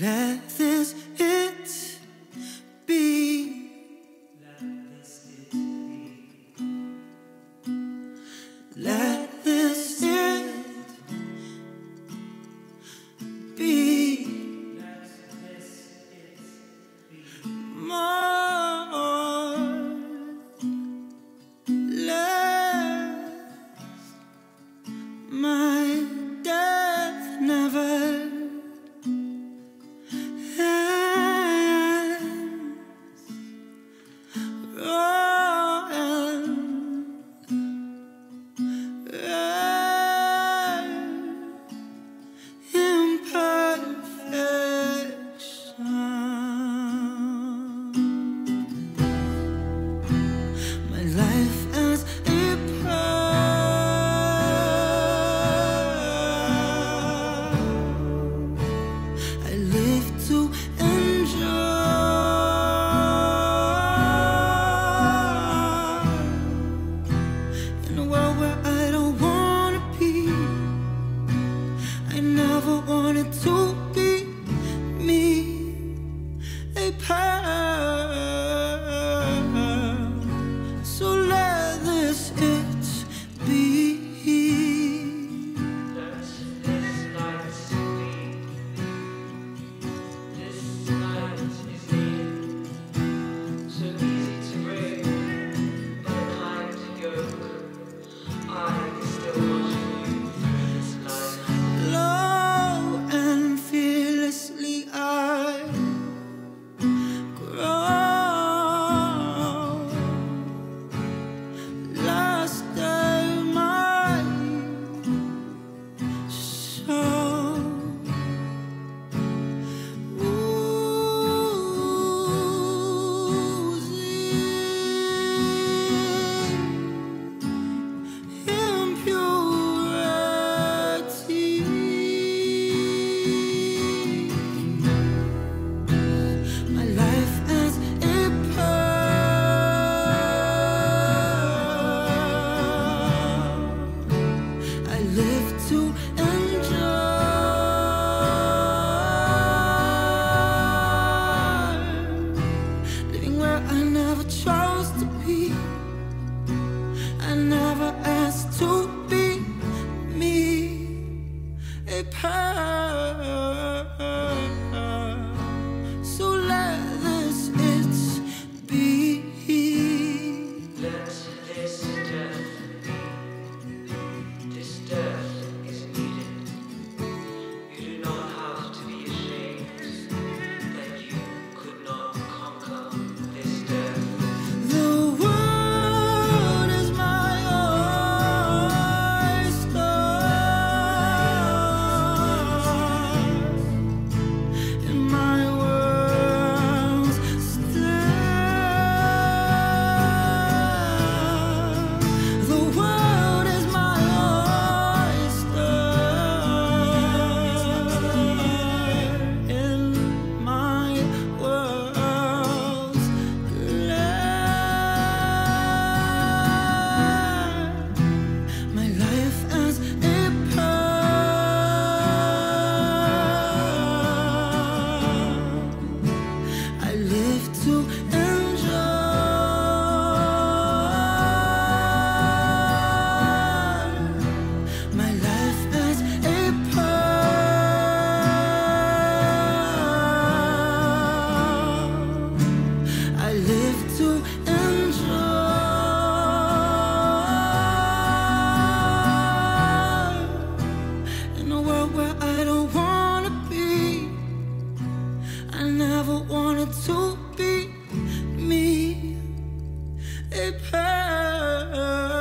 Let this supposed to be. I never asked to be me. A hurts. a path.